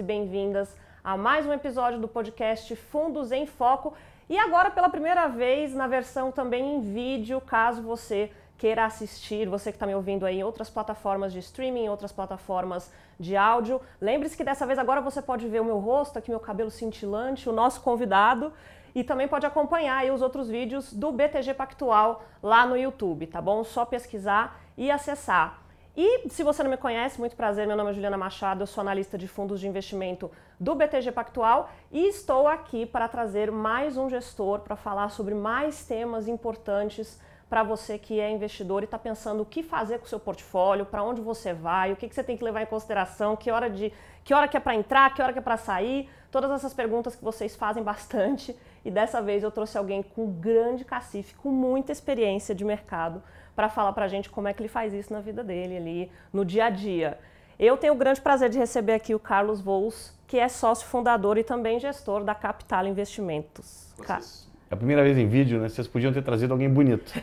e bem-vindas a mais um episódio do podcast Fundos em Foco. E agora, pela primeira vez, na versão também em vídeo, caso você queira assistir, você que está me ouvindo aí em outras plataformas de streaming, em outras plataformas de áudio. Lembre-se que dessa vez agora você pode ver o meu rosto, aqui meu cabelo cintilante, o nosso convidado e também pode acompanhar aí os outros vídeos do BTG Pactual lá no YouTube, tá bom? Só pesquisar e acessar. E se você não me conhece, muito prazer, meu nome é Juliana Machado, eu sou analista de fundos de investimento do BTG Pactual e estou aqui para trazer mais um gestor para falar sobre mais temas importantes para você que é investidor e está pensando o que fazer com o seu portfólio, para onde você vai, o que, que você tem que levar em consideração, que hora, de, que hora que é para entrar, que hora que é para sair, todas essas perguntas que vocês fazem bastante. E dessa vez eu trouxe alguém com grande cacife, com muita experiência de mercado, para falar para a gente como é que ele faz isso na vida dele ali, no dia a dia. Eu tenho o grande prazer de receber aqui o Carlos Vols, que é sócio fundador e também gestor da Capital Investimentos. Vocês é a primeira vez em vídeo, né? Vocês podiam ter trazido alguém bonito.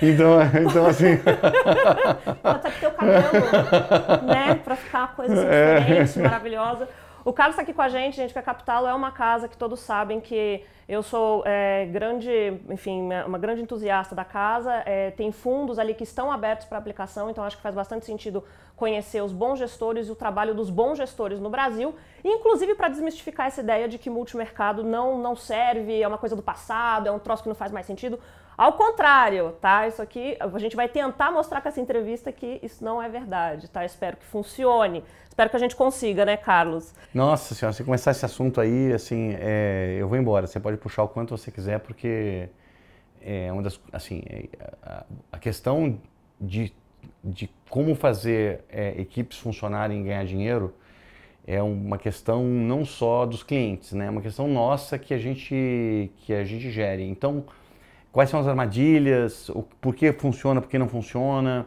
então, então, assim. Pode ter o cabelo, né? Pra ficar uma coisa assim, é. diferente, maravilhosa. O Carlos está aqui com a gente, gente, que a Capital é uma casa que todos sabem que eu sou é, grande, enfim, uma grande entusiasta da casa. É, tem fundos ali que estão abertos para aplicação, então acho que faz bastante sentido conhecer os bons gestores e o trabalho dos bons gestores no Brasil, inclusive para desmistificar essa ideia de que multimercado não, não serve, é uma coisa do passado, é um troço que não faz mais sentido. Ao contrário, tá? Isso aqui a gente vai tentar mostrar com essa entrevista que isso não é verdade, tá? Espero que funcione. Espero que a gente consiga, né, Carlos? Nossa senhora, se começar esse assunto aí, assim, é, eu vou embora. Você pode puxar o quanto você quiser, porque é uma das, assim, é, a, a questão de, de como fazer é, equipes funcionarem e ganhar dinheiro é uma questão não só dos clientes, né? É uma questão nossa que a gente que a gente gere. Então quais são as armadilhas, o, por que funciona, por que não funciona.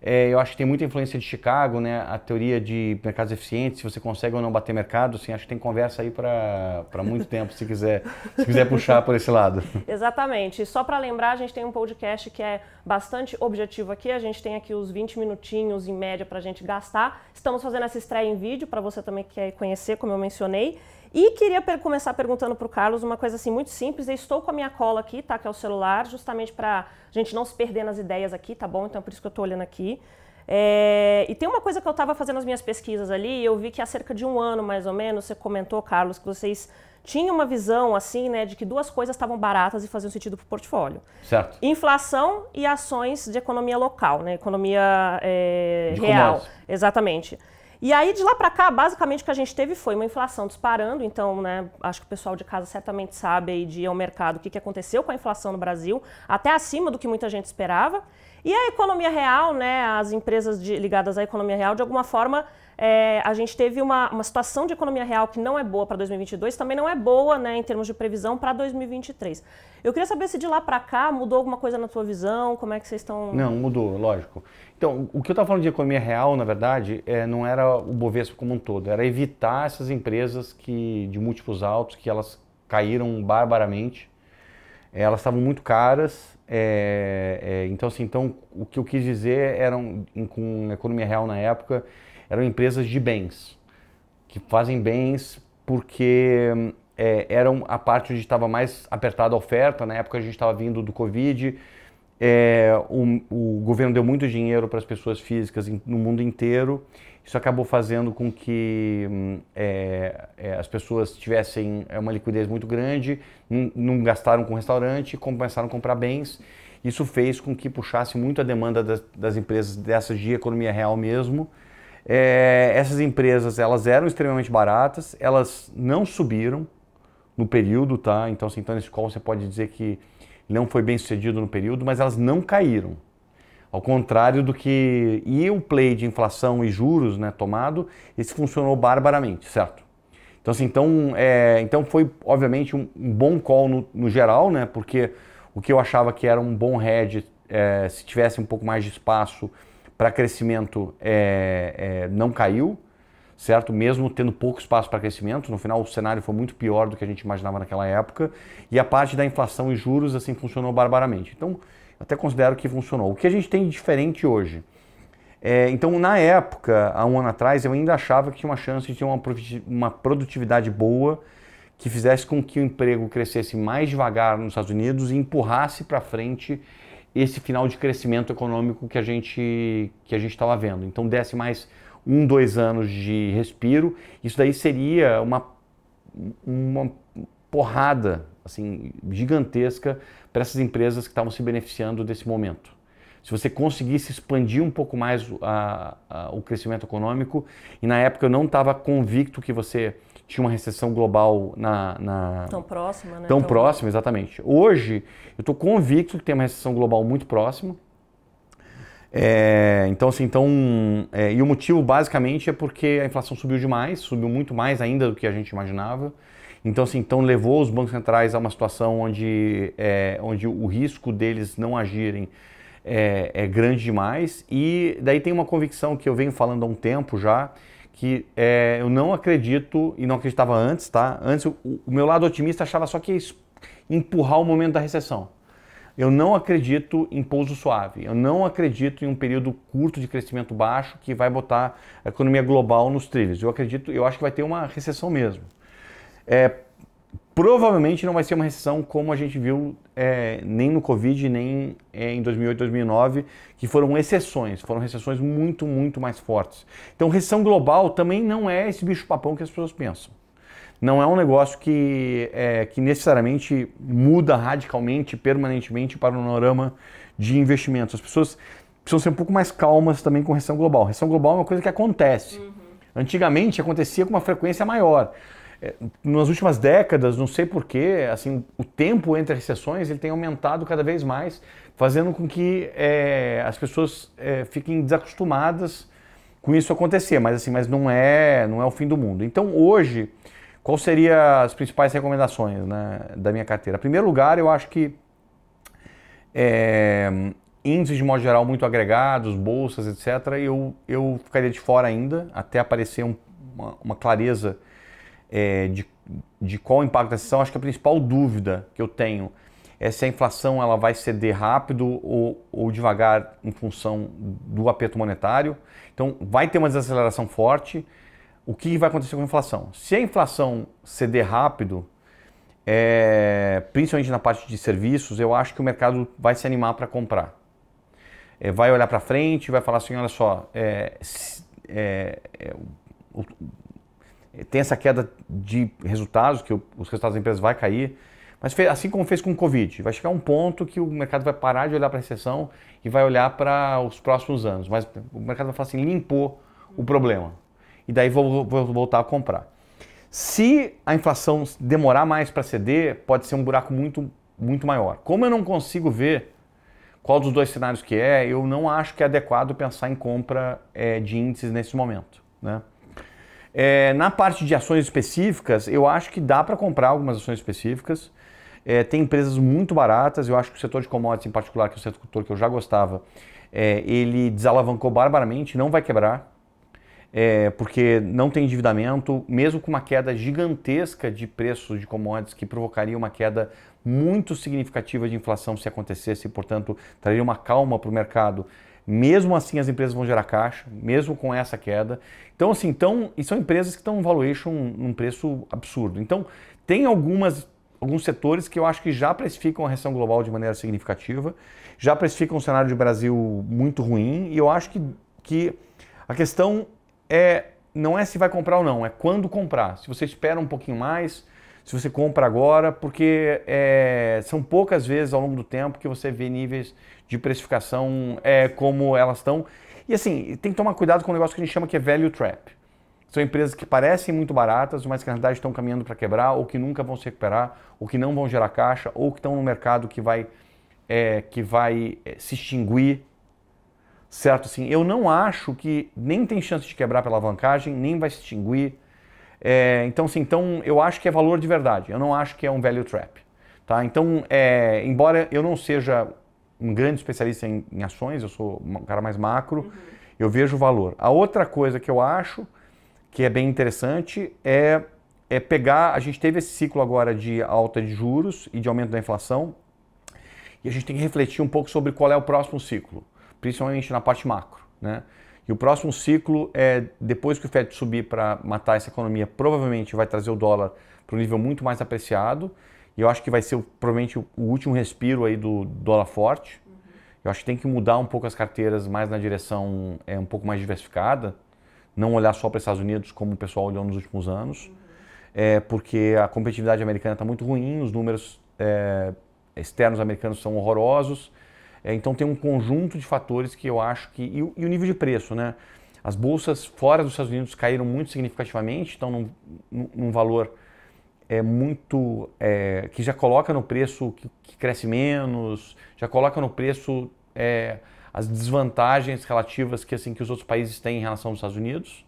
É, eu acho que tem muita influência de Chicago, né? A teoria de mercados eficientes, se você consegue ou não bater mercado, assim, acho que tem conversa aí para muito tempo, se quiser, se quiser puxar por esse lado. Exatamente. E só para lembrar, a gente tem um podcast que é bastante objetivo aqui. A gente tem aqui os 20 minutinhos em média para a gente gastar. Estamos fazendo essa estreia em vídeo para você também que quer conhecer, como eu mencionei. E queria começar perguntando para o Carlos uma coisa assim muito simples. Eu estou com a minha cola aqui, tá? Que é o celular, justamente para a gente não se perder nas ideias aqui, tá bom? Então por isso que eu estou olhando aqui. É... E tem uma coisa que eu estava fazendo as minhas pesquisas ali, e eu vi que há cerca de um ano, mais ou menos, você comentou, Carlos, que vocês tinham uma visão assim, né, de que duas coisas estavam baratas e faziam sentido para o portfólio. Certo. Inflação e ações de economia local, né? Economia é, real. Exatamente. E aí, de lá para cá, basicamente o que a gente teve foi uma inflação disparando. Então, né, acho que o pessoal de casa certamente sabe aí de ir ao mercado o que, que aconteceu com a inflação no Brasil, até acima do que muita gente esperava. E a economia real, né, as empresas de, ligadas à economia real, de alguma forma, é, a gente teve uma, uma situação de economia real que não é boa para 2022, também não é boa né, em termos de previsão para 2023. Eu queria saber se de lá para cá mudou alguma coisa na sua visão, como é que vocês estão... Não, mudou, lógico. Então, o que eu estava falando de economia real, na verdade, é, não era o Bovespa como um todo, era evitar essas empresas que de múltiplos altos, que elas caíram barbaramente, elas estavam muito caras, é, é, então assim, então o que eu quis dizer eram com economia real na época eram empresas de bens, que fazem bens porque é, eram a parte onde estava mais apertada a oferta, na época a gente estava vindo do Covid, é, o, o, governo deu muito dinheiro para as pessoas físicas no mundo inteiro. Isso acabou fazendo com que é, é, as pessoas tivessem é, uma liquidez muito grande, não, não gastaram com restaurante, começaram a comprar bens. Isso fez com que puxasse muito a demanda das, das empresas dessas de economia real mesmo. É, essas empresas elas eram extremamente baratas, elas não subiram no período, tá? Então, assim, então nesse call você pode dizer que não foi bem sucedido no período, mas elas não caíram. Ao contrário do que. E o play de inflação e juros né, tomado, esse funcionou barbaramente, certo? Então, assim, então, é, então foi, obviamente, um, um bom call no, no, geral, né? Porque o que eu achava que era um bom hedge, é, se tivesse um pouco mais de espaço para crescimento, é, é, não caiu, certo? Mesmo tendo pouco espaço para crescimento, no final o cenário foi muito pior do que a gente imaginava naquela época, e a parte da inflação e juros assim funcionou barbaramente. Então, até considero que funcionou. O que a gente tem de diferente hoje É, então, na época, há um ano atrás, eu ainda achava que tinha uma chance de ter uma, uma produtividade boa que fizesse com que o emprego crescesse mais devagar nos Estados Unidos e empurrasse para frente esse final de crescimento econômico que a gente que a gente estava vendo. Então desse mais um, dois anos de respiro, isso daí seria uma, uma porrada assim gigantesca para essas empresas que estavam se beneficiando desse momento. Se você conseguisse expandir um pouco mais a, a, o crescimento econômico, e na época eu não estava convicto que você tinha uma recessão global na, na tão próxima, né? Tão, tão próxima, exatamente. Hoje eu estou convicto que tem uma recessão global muito próxima. É, então, assim, então, é, e o motivo basicamente é porque a inflação subiu demais, subiu muito mais ainda do que a gente imaginava. Então, assim, então levou os bancos centrais a uma situação onde, é, onde o risco deles não agirem é, é grande demais. E daí tem uma convicção que eu venho falando há um tempo já, que é, eu não acredito e não acreditava antes, tá? Antes o, o, meu lado otimista achava só que ia empurrar o momento da recessão. Eu não acredito em pouso suave. Eu não acredito em um período curto de crescimento baixo que vai botar a economia global nos trilhos. Eu acredito, eu acho que vai ter uma recessão mesmo. É, provavelmente não vai ser uma recessão como a gente viu é, nem no Covid, nem é, em 2008, 2009, que foram exceções, foram recessões muito, muito mais fortes. Então, recessão global também não é esse bicho-papão que as pessoas pensam. Não é um negócio que, é, que necessariamente muda radicalmente, permanentemente para o panorama de investimentos. As pessoas precisam ser um pouco mais calmas também com recessão global. Recessão global é uma coisa que acontece. Uhum. Antigamente acontecia com uma frequência maior. É, nas últimas décadas, não sei porquê, assim, o tempo entre as recessões ele tem aumentado cada vez mais, fazendo com que é, as pessoas é, fiquem desacostumadas com isso acontecer, mas assim, mas não é, não é o fim do mundo. Então hoje, quais seriam as principais recomendações né, da minha carteira? Em primeiro lugar, eu acho que é, índices de modo geral muito agregados, bolsas, etc., eu, eu ficaria de fora ainda, até aparecer um, uma, uma clareza é, de, de qual o impacto da recessão, acho que a principal dúvida que eu tenho é se a inflação ela vai ceder rápido ou, ou devagar em função do aperto monetário. Então, vai ter uma desaceleração forte. O que vai acontecer com a inflação? Se a inflação ceder rápido, é, principalmente na parte de serviços, eu acho que o mercado vai se animar para comprar. É, vai olhar para frente, vai falar assim, olha só, é, é, é o, tem essa queda de resultados, que os resultados da empresa vai cair, mas assim como fez com o Covid, vai chegar um ponto que o mercado vai parar de olhar para a recessão e vai olhar para os próximos anos. Mas o mercado vai falar assim, limpou o problema. E daí vou, vou voltar a comprar. Se a inflação demorar mais para ceder, pode ser um buraco muito, muito maior. Como eu não consigo ver qual dos dois cenários que é, eu não acho que é adequado pensar em compra é, de índices nesse momento. Né? É, na parte de ações específicas, eu acho que dá para comprar algumas ações específicas. É, tem empresas muito baratas, eu acho que o setor de commodities em particular, que é o setor que eu já gostava, é, ele desalavancou barbaramente, não vai quebrar, é, porque não tem endividamento, mesmo com uma queda gigantesca de preços de commodities, que provocaria uma queda muito significativa de inflação se acontecesse, portanto, traria uma calma para o mercado. Mesmo assim, as empresas vão gerar caixa, mesmo com essa queda. Então, assim, então, e são empresas que estão em valuation num preço absurdo. Então, tem algumas, alguns setores que eu acho que já precificam a recessão global de maneira significativa, já precificam um cenário de Brasil muito ruim, e eu acho que, que a questão é não é se vai comprar ou não, é quando comprar. Se você espera um pouquinho mais, se você compra agora, porque é, são poucas vezes ao longo do tempo que você vê níveis de precificação é, como elas estão. E assim, tem que tomar cuidado com um negócio que a gente chama que é value trap. São empresas que parecem muito baratas, mas que na verdade estão caminhando para quebrar, ou que nunca vão se recuperar, ou que não vão gerar caixa, ou que estão no mercado que vai, é, que vai é, se extinguir. Certo? Assim, eu não acho que nem tem chance de quebrar pela alavancagem, nem vai se extinguir é, então, assim, então, eu acho que é valor de verdade. Eu não acho que é um value trap. Tá? Então, é, embora eu não seja um grande especialista em, em, ações, eu sou um cara mais macro, uhum. eu vejo valor. A outra coisa que eu acho que é bem interessante é, é pegar. A gente teve esse ciclo agora de alta de juros e de aumento da inflação, e a gente tem que refletir um pouco sobre qual é o próximo ciclo, principalmente na parte macro. Né? E o próximo ciclo é depois que o Fed subir para matar essa economia, provavelmente vai trazer o dólar para um nível muito mais apreciado. E eu acho que vai ser provavelmente o último respiro aí do dólar forte. Uhum. Eu acho que tem que mudar um pouco as carteiras mais na direção é, um pouco mais diversificada. Não olhar só para os Estados Unidos como o pessoal olhou nos últimos anos. Uhum. É, porque a competitividade americana está muito ruim, os números é, externos americanos são horrorosos. É, então tem um conjunto de fatores que eu acho que. E, e, o nível de preço, né? As bolsas fora dos Estados Unidos caíram muito significativamente, estão num, num valor é, muito. É, que já coloca no preço que, que, cresce menos, já coloca no preço é, as desvantagens relativas que, assim, que os outros países têm em relação aos Estados Unidos.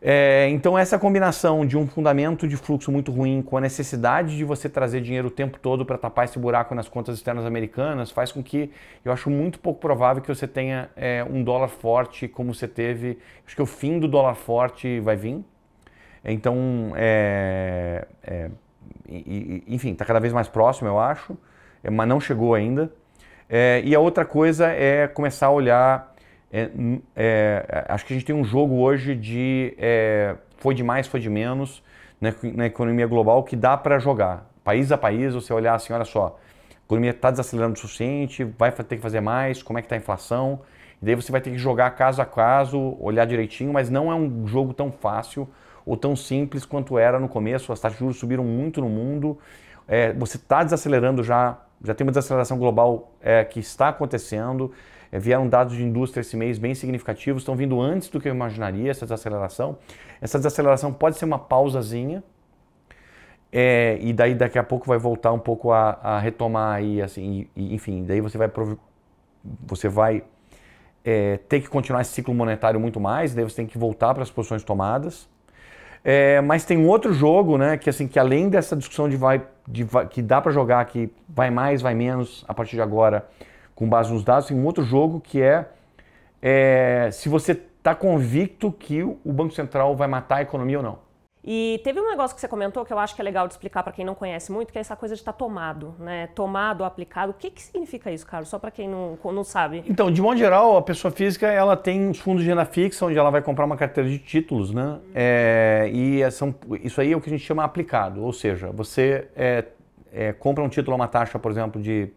É, então, essa combinação de um fundamento de fluxo muito ruim com a necessidade de você trazer dinheiro o tempo todo para tapar esse buraco nas contas externas americanas faz com que eu acho muito pouco provável que você tenha é, um dólar forte como você teve. Acho que o fim do dólar forte vai vir. Então, é, é enfim, está cada vez mais próximo, eu acho, é, mas não chegou ainda. É, e a outra coisa é começar a olhar é, é, acho que a gente tem um jogo hoje de é, foi de mais, foi de menos né, na economia global que dá para jogar. País a país, você olhar assim, olha só, a economia está desacelerando o suficiente, vai ter que fazer mais, como é que está a inflação. E daí você vai ter que jogar caso a caso, olhar direitinho, mas não é um jogo tão fácil ou tão simples quanto era no começo. As taxas de juros subiram muito no mundo. É, você está desacelerando já, já tem uma desaceleração global é, que está acontecendo. É, vieram dados de indústria esse mês bem significativos, estão vindo antes do que eu imaginaria essa desaceleração. Essa desaceleração pode ser uma pausazinha, é, e daí daqui a pouco vai voltar um pouco a, a retomar aí, assim, e, enfim, daí você vai, você vai é, ter que continuar esse ciclo monetário muito mais, daí você tem que voltar para as posições tomadas. É, mas tem um outro jogo, né, que assim, que além dessa discussão de vai, de vai que dá para jogar que vai mais, vai menos a partir de agora, com base nos dados, tem um outro jogo que é, é se você está convicto que o Banco Central vai matar a economia ou não. E teve um negócio que você comentou que eu acho que é legal de explicar para quem não conhece muito, que é essa coisa de estar tá tomado, né? Tomado, aplicado. O que, que significa isso, Carlos? Só para quem não, não sabe. Então, de modo geral, a pessoa física ela tem os fundos de renda fixa, onde ela vai comprar uma carteira de títulos, né? É, e são, isso aí é o que a gente chama aplicado, ou seja, você é, é, compra um título a uma taxa, por exemplo, de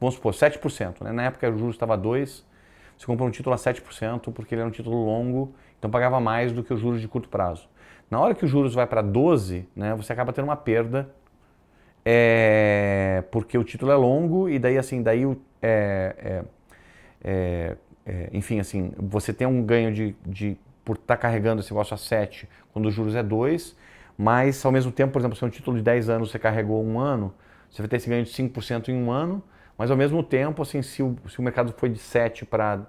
vamos supor, 7%. Né? Na época o juros estava 2%, você comprou um título a 7% porque ele era um título longo, então pagava mais do que os juros de curto prazo. Na hora que os juros vai para 12%, né, você acaba tendo uma perda é, porque o título é longo e daí assim, daí é, é, é, é enfim, assim, você tem um ganho de, de por estar tá carregando esse negócio a 7 quando os juros é 2, mas ao mesmo tempo, por exemplo, se é um título de 10 anos você carregou um ano, você vai ter esse ganho de 5% em um ano, mas ao mesmo tempo, assim, se o, se o mercado foi de 7 para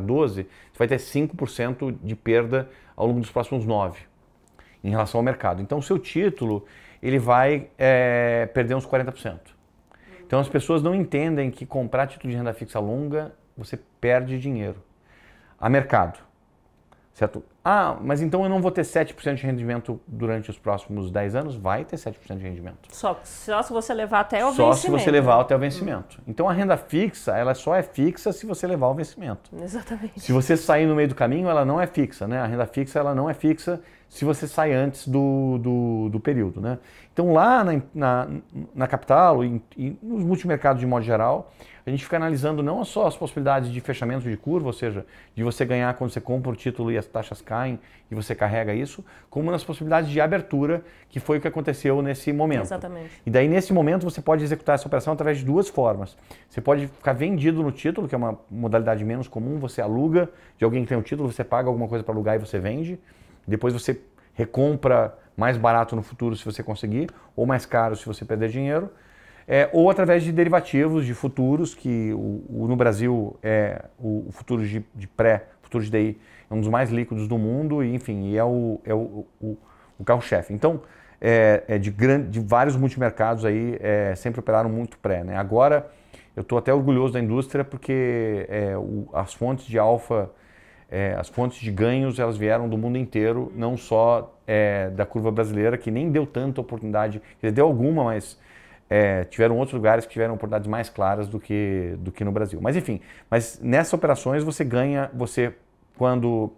12, você vai ter 5% de perda ao longo dos próximos 9 em relação ao mercado. Então o seu título ele vai é, perder uns 40%. Então as pessoas não entendem que comprar título de renda fixa longa você perde dinheiro. A mercado. Certo? Ah, mas então eu não vou ter 7% de rendimento durante os próximos 10 anos? Vai ter 7% de rendimento. Só, só se você levar até o só vencimento. Só se você levar até o vencimento. Hum. Então a renda fixa, ela só é fixa se você levar o vencimento. Exatamente. Se você sair no meio do caminho, ela não é fixa, né? A renda fixa, ela não é fixa se você sai antes do, do, do período, né? Então lá na, na, na capital e, e nos multimercados de modo geral, a gente fica analisando não só as possibilidades de fechamento de curva, ou seja, de você ganhar quando você compra o título e as taxas caem e você carrega isso, como nas possibilidades de abertura, que foi o que aconteceu nesse momento. Exatamente. E daí, nesse momento, você pode executar essa operação através de duas formas. Você pode ficar vendido no título, que é uma modalidade menos comum, você aluga de alguém que tem um título, você paga alguma coisa para alugar e você vende. Depois você recompra mais barato no futuro se você conseguir, ou mais caro se você perder dinheiro é, ou através de derivativos de futuros, que o, o, no Brasil é o, o futuro de, de, pré, futuro de DI, é um dos mais líquidos do mundo e, enfim, e é o, é o, carro-chefe. Então, é, é de, grande, de vários multimercados aí, é, sempre operaram muito pré. Né? Agora, eu estou até orgulhoso da indústria porque é, as fontes de alfa, é, as fontes de ganhos, elas vieram do mundo inteiro, não só é, da curva brasileira, que nem deu tanta oportunidade, deu alguma, mas é, tiveram outros lugares que tiveram oportunidades mais claras do que, do que no Brasil. Mas enfim, mas nessas operações você ganha, você quando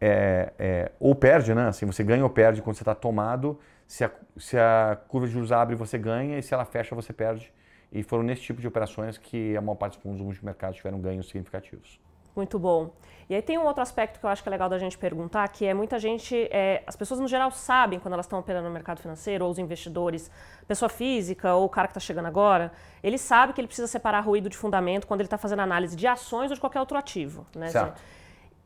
é, é, ou perde, né? Assim, você ganha ou perde quando você está tomado. Se a, se a curva de juros abre, você ganha, e se ela fecha, você perde. E foram nesse tipo de operações que a maior parte dos fundos de mercado tiveram ganhos significativos. Muito bom. E aí tem um outro aspecto que eu acho que é legal da gente perguntar, que é muita gente, é, as pessoas no geral sabem quando elas estão operando no mercado financeiro, ou os investidores, pessoa física ou o cara que está chegando agora, ele sabe que ele precisa separar ruído de fundamento quando ele está fazendo análise de ações ou de qualquer outro ativo. Né? Certo.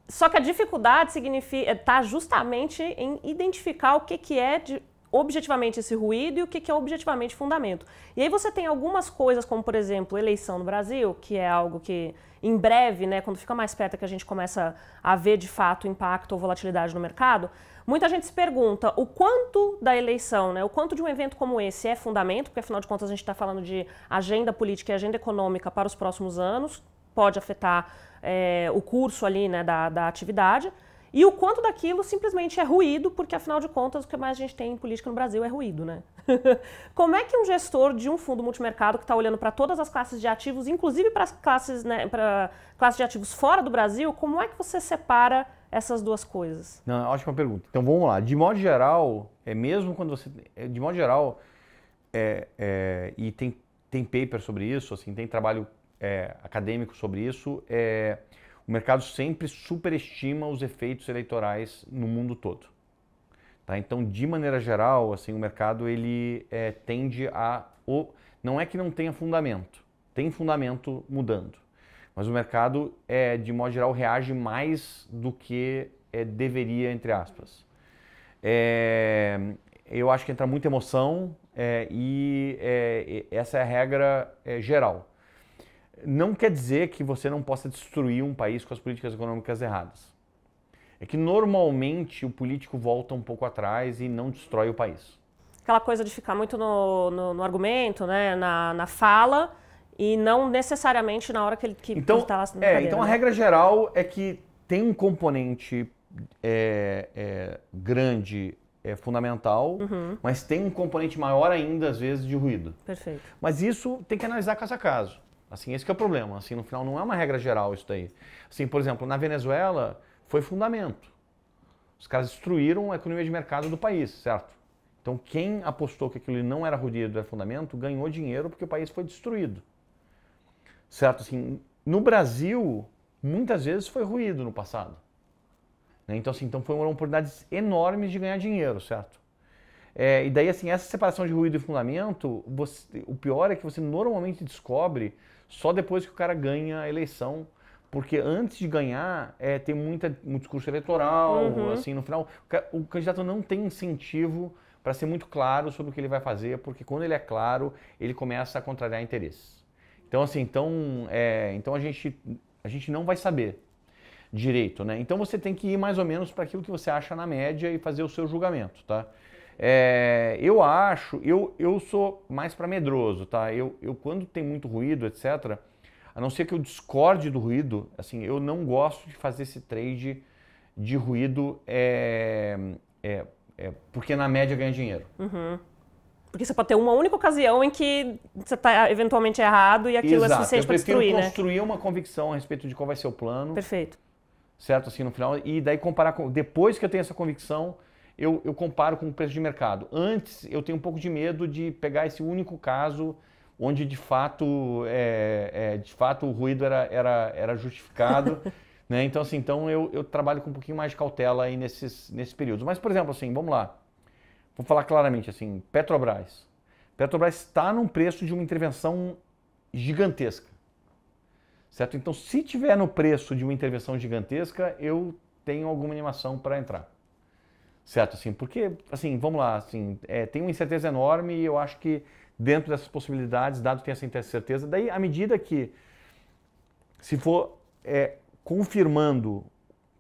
Só que a dificuldade está justamente em identificar o que, que é de, objetivamente esse ruído e o que, é objetivamente fundamento. E aí você tem algumas coisas, como por exemplo, eleição no Brasil, que é algo que em breve, né, quando fica mais perto que a gente começa a ver de fato impacto ou volatilidade no mercado, muita gente se pergunta o quanto da eleição, né, o quanto de um evento como esse é fundamento, porque afinal de contas a gente está falando de agenda política e agenda econômica para os próximos anos, pode afetar é, o curso ali né, da, da atividade, e o quanto daquilo simplesmente é ruído, porque afinal de contas o que mais a gente tem em política no Brasil é ruído, né? Como é que um gestor de um fundo multimercado que está olhando para todas as classes de ativos, inclusive para as classes, né, para classes de ativos fora do Brasil, como é que você separa essas duas coisas? Não, ótima pergunta. Então vamos lá. De modo geral, é mesmo quando você, é, de modo geral, é, é, e tem tem paper sobre isso, assim, tem trabalho é, acadêmico sobre isso. É, o mercado sempre superestima os efeitos eleitorais no mundo todo. Tá? Então, de maneira geral, assim, o mercado ele é, tende a... O, não é que não tenha fundamento, tem fundamento mudando. Mas o mercado, é, de modo geral, reage mais do que é, deveria, entre aspas. É, eu acho que entra muita emoção é, e é, essa é a regra é, geral não quer dizer que você não possa destruir um país com as políticas econômicas erradas. É que normalmente o político volta um pouco atrás e não destrói o país. Aquela coisa de ficar muito no, no, no argumento, né? na, na fala, e não necessariamente na hora que ele que então, está lá na é, Então a né? regra geral é que tem um componente é, é, grande é fundamental, uhum. mas tem um componente maior ainda, às vezes, de ruído. Perfeito. Mas isso tem que analisar caso a caso. Assim, esse é o problema. Assim, no final não é uma regra geral isso daí. Assim, por exemplo, na Venezuela foi fundamento. Os caras destruíram a economia de mercado do país, certo? Então quem apostou que aquilo não era ruído, era fundamento, ganhou dinheiro porque o país foi destruído. Certo? Assim, no Brasil, muitas vezes foi ruído no passado. Né? Então, assim, então foram oportunidades enormes de ganhar dinheiro, certo? É, e daí, assim, essa separação de ruído e fundamento, você, o pior é que você normalmente descobre só depois que o cara ganha a eleição. Porque antes de ganhar, é, tem muita, muito discurso eleitoral, uhum. assim, no final, o candidato não tem incentivo para ser muito claro sobre o que ele vai fazer, porque quando ele é claro, ele começa a contrariar interesses. Então, assim, então, é, então a, gente, a gente não vai saber direito, né? Então você tem que ir mais ou menos para aquilo que você acha na média e fazer o seu julgamento, tá? É, eu acho, eu, eu sou mais para medroso, tá? Eu, eu quando tem muito ruído, etc., a não ser que eu discorde do ruído, assim, eu não gosto de fazer esse trade de ruído é, é, é porque na média ganha dinheiro. Uhum. Porque você pode ter uma única ocasião em que você está eventualmente errado e aquilo é Exato. é suficiente para destruir, Eu prefiro construir uma convicção a respeito de qual vai ser o plano. Perfeito. Certo, assim, no final. E daí comparar com... Depois que eu tenho essa convicção, eu, eu comparo com o preço de mercado. Antes, eu tenho um pouco de medo de pegar esse único caso onde de fato, é, é, de fato o ruído era, era, era justificado. né? Então, assim, então eu, eu trabalho com um pouquinho mais de cautela aí nesses, nesses períodos. Mas, por exemplo, assim, vamos lá. Vou falar claramente assim, Petrobras. Petrobras está num preço de uma intervenção gigantesca. Certo? Então, se tiver no preço de uma intervenção gigantesca, eu tenho alguma animação para entrar certo? Assim, porque, assim, vamos lá, assim, é, tem uma incerteza enorme e eu acho que dentro dessas possibilidades, dado que tem essa incerteza, daí à medida que se for é, confirmando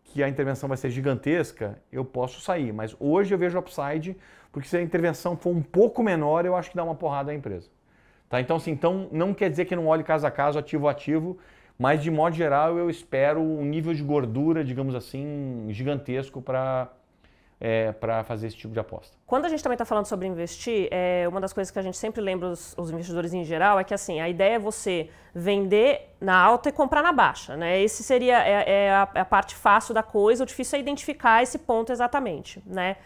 que a intervenção vai ser gigantesca, eu posso sair. Mas hoje eu vejo upside, porque se a intervenção for um pouco menor, eu acho que dá uma porrada à empresa. Tá? Então, assim, então, não quer dizer que não olhe caso a caso, ativo a ativo, mas de modo geral eu espero um nível de gordura, digamos assim, gigantesco para é, para fazer esse tipo de aposta. Quando a gente também está falando sobre investir, é, uma das coisas que a gente sempre lembra os, os, investidores em geral é que assim a ideia é você vender na alta e comprar na baixa, né? Esse seria é, é a, é a, parte fácil da coisa. O difícil é identificar esse ponto exatamente, né?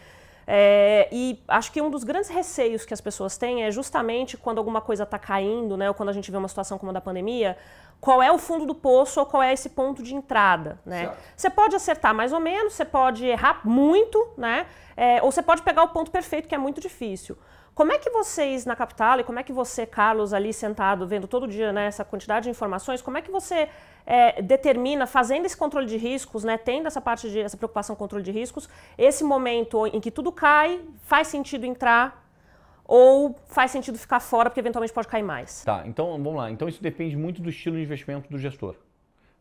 É, e acho que um dos grandes receios que as pessoas têm é justamente quando alguma coisa está caindo, né? Ou quando a gente vê uma situação como a da pandemia, qual é o fundo do poço ou qual é esse ponto de entrada, né? Você pode acertar mais ou menos, você pode errar muito, né? É, ou você pode pegar o ponto perfeito, que é muito difícil. Como é que vocês na capital e como é que você, Carlos, ali sentado vendo todo dia né, essa quantidade de informações, como é que você é, determina, fazendo esse controle de riscos, né, tendo essa parte de essa preocupação com controle de riscos, esse momento em que tudo cai, faz sentido entrar ou faz sentido ficar fora porque eventualmente pode cair mais? Tá, então vamos lá. Então isso depende muito do estilo de investimento do gestor.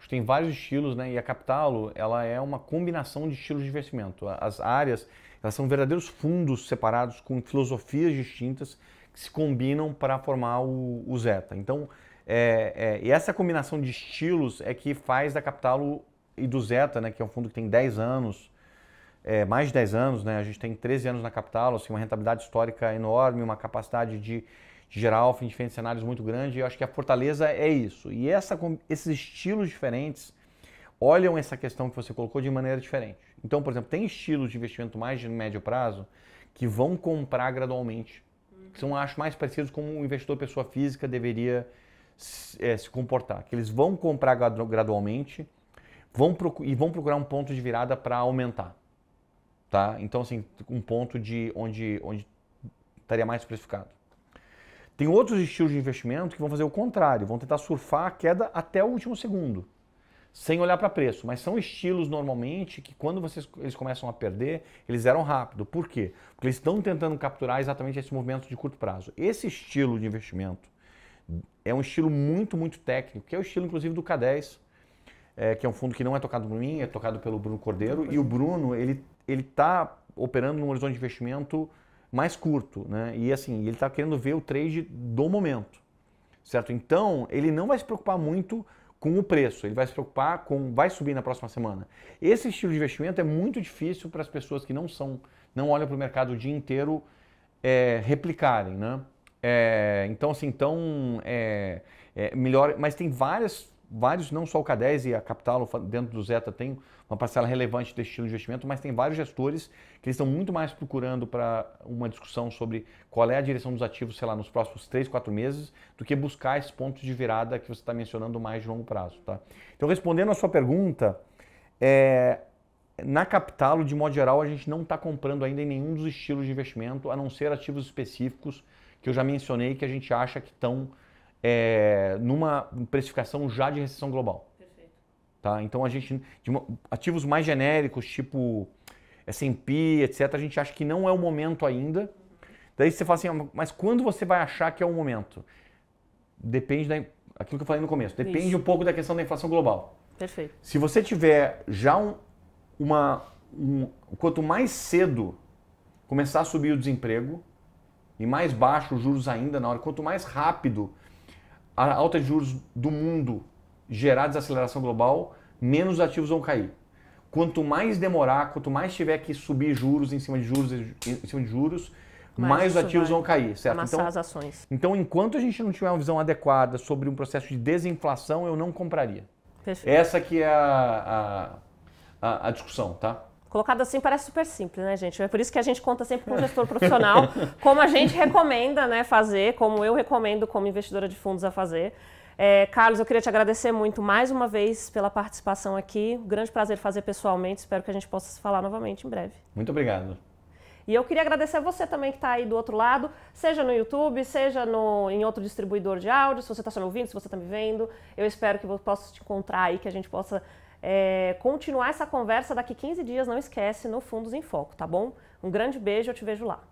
Tem vários estilos, né? E a Capitalo, ela é uma combinação de estilos de investimento. As áreas, elas são verdadeiros fundos separados com filosofias distintas que se combinam para formar o, o Zeta. Então, é, é, e essa combinação de estilos é que faz da Capitalo e do Zeta, né, que é um fundo que tem 10 anos, é, mais de 10 anos, né? A gente tem 13 anos na capital, assim, uma rentabilidade histórica enorme, uma capacidade de, gerar alfa em diferentes cenários muito grande. Eu acho que a fortaleza é isso. E essa, esses estilos diferentes olham essa questão que você colocou de maneira diferente. Então, por exemplo, tem estilos de investimento mais de médio prazo que vão comprar gradualmente, que são, acho, mais parecidos como um investidor pessoa física deveria é, se comportar. Que eles vão comprar gradualmente vão e vão procurar um ponto de virada para aumentar. Tá? Então, assim, um ponto de onde, onde estaria mais precificado. Tem outros estilos de investimento que vão fazer o contrário, vão tentar surfar a queda até o último segundo, sem olhar para preço. Mas são estilos normalmente que quando vocês, eles começam a perder, eles eram rápido. Por quê? Porque eles estão tentando capturar exatamente esse movimento de curto prazo. Esse estilo de investimento é um estilo muito, muito técnico, que é o estilo inclusive do K10, é, que é um fundo que não é tocado por mim, é tocado pelo Bruno Cordeiro. E o Bruno, ele ele está operando num horizonte de investimento mais curto, né? E assim, ele está querendo ver o trade do momento, certo? Então, ele não vai se preocupar muito com o preço, ele vai se preocupar com vai subir na próxima semana. Esse estilo de investimento é muito difícil para as pessoas que não são, não olham para o mercado o dia inteiro é, replicarem, né? É, então, assim, então é, é melhor, mas tem várias vários, não só o K10 e a Capital dentro do Zeta tem uma parcela relevante desse estilo de investimento, mas tem vários gestores que estão muito mais procurando para uma discussão sobre qual é a direção dos ativos, sei lá, nos próximos 3, 4 meses, do que buscar esses pontos de virada que você está mencionando mais de longo prazo. Tá? Então, respondendo a sua pergunta, é, na Capital, de modo geral, a gente não está comprando ainda em nenhum dos estilos de investimento, a não ser ativos específicos que eu já mencionei que a gente acha que estão é, numa precificação já de recessão global. Perfeito. Tá? Então a gente, uma, ativos mais genéricos, tipo S&P, etc., a gente acha que não é o momento ainda. Uhum. Daí você fala assim, ah, mas quando você vai achar que é o momento? Depende da, aquilo que eu falei no começo, depende Isso. um pouco da questão da inflação global. Perfeito. Se você tiver já um, uma, um, quanto mais cedo começar a subir o desemprego e mais baixo os juros ainda na hora, quanto mais rápido a alta de juros do mundo gerar desaceleração global, menos ativos vão cair. Quanto mais demorar, quanto mais tiver que subir juros em cima de juros em cima de juros, mais, mais os ativos vão cair, certo? Então, as ações. então, enquanto a gente não tiver uma visão adequada sobre um processo de desinflação, eu não compraria. Perfeito. Essa que é a, a, a, a discussão, tá? Colocado assim parece super simples, né, gente? É por isso que a gente conta sempre com o gestor profissional, como a gente recomenda né, fazer, como eu recomendo como investidora de fundos a fazer. É, Carlos, eu queria te agradecer muito mais uma vez pela participação aqui. Um grande prazer fazer pessoalmente. Espero que a gente possa se falar novamente em breve. Muito obrigado. E eu queria agradecer a você também que está aí do outro lado, seja no YouTube, seja no, em outro distribuidor de áudio, se você está só me ouvindo, se você está me vendo. Eu espero que eu possa te encontrar aí, que a gente possa é, continuar essa conversa daqui 15 dias, não esquece, no Fundos em Foco, tá bom? Um grande beijo, eu te vejo lá.